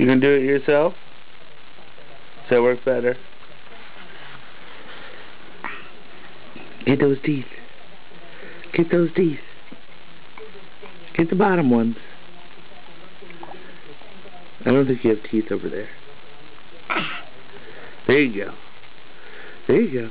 You can do it yourself? Does that work better? Get those teeth. Get those teeth. Get the bottom ones. I don't think you have teeth over there. There you go. There you go.